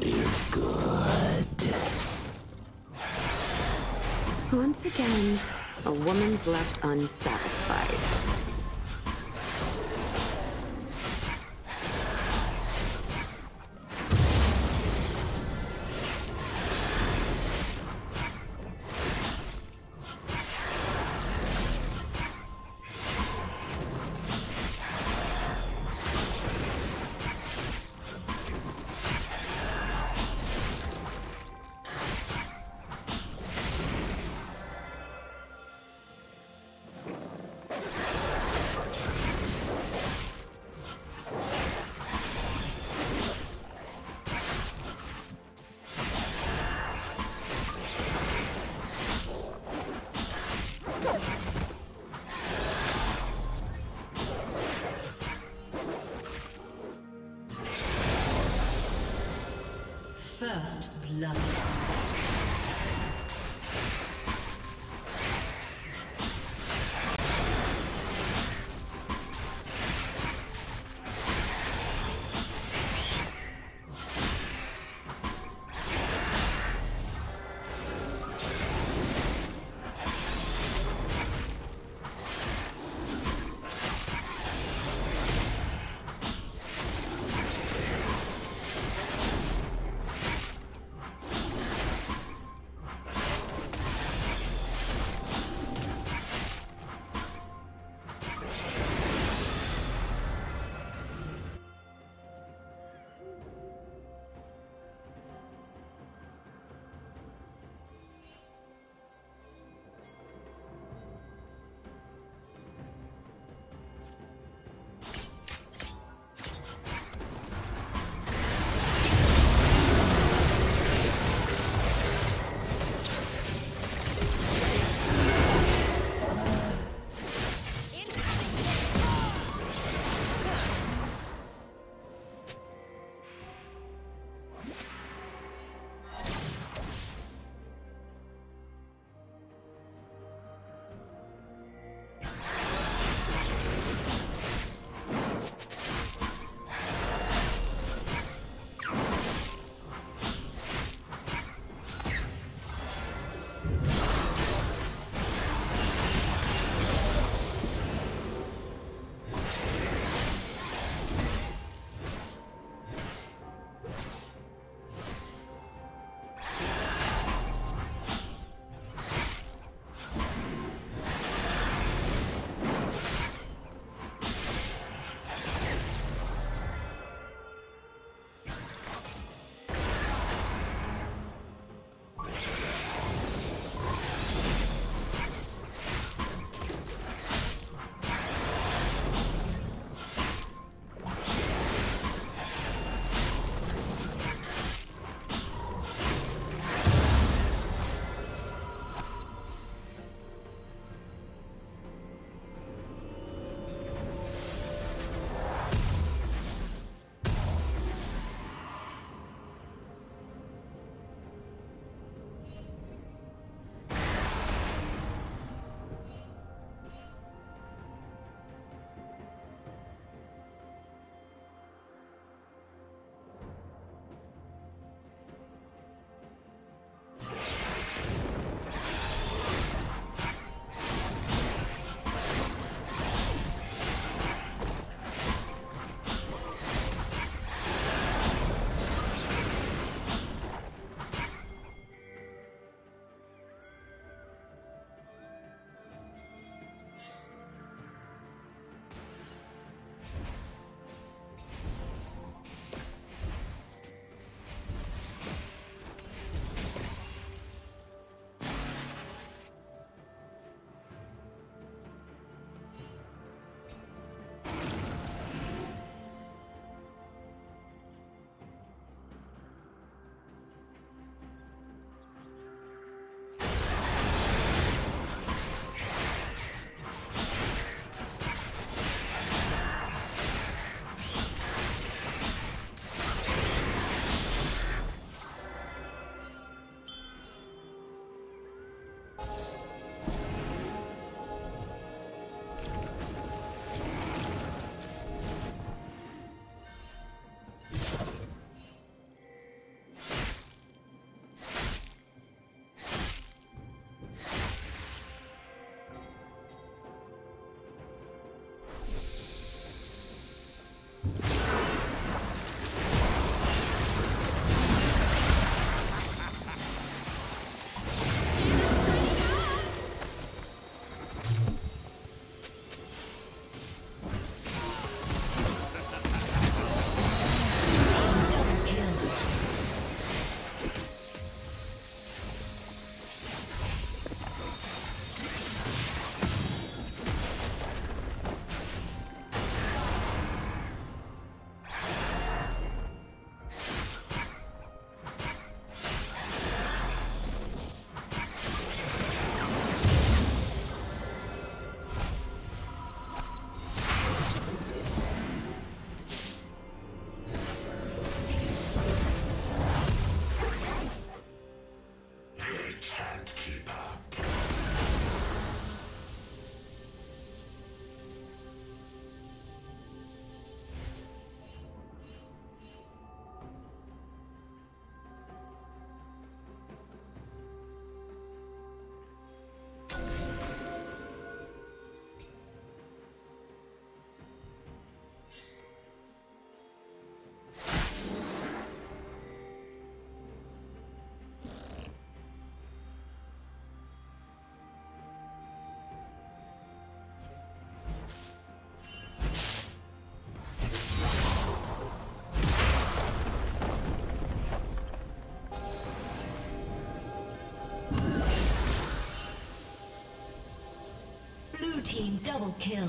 is good. Once again, a woman's left unsatisfied. Blood. Double kill.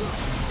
Ugh.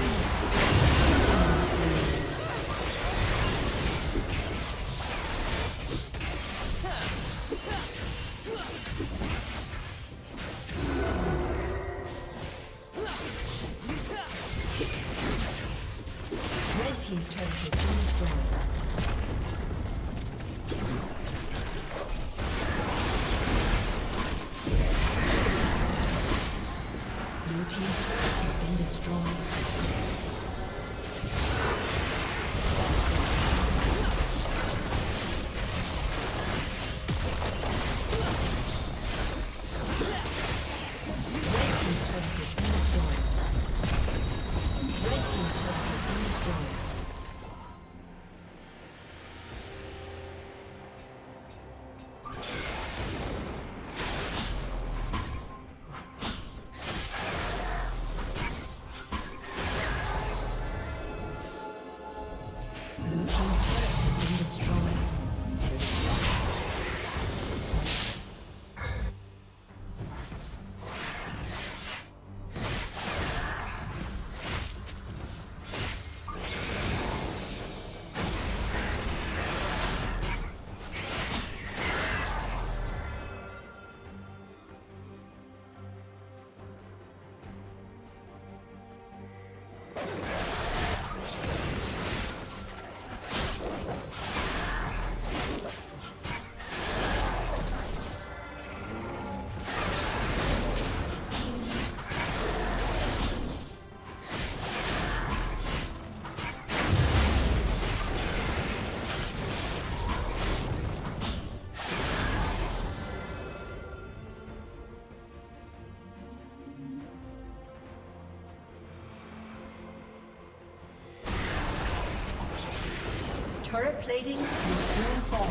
Turret plating will soon fall.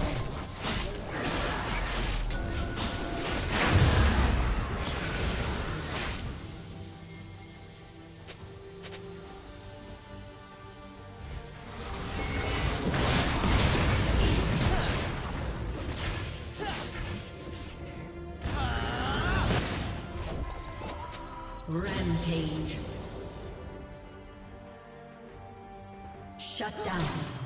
Rampage. Shut down.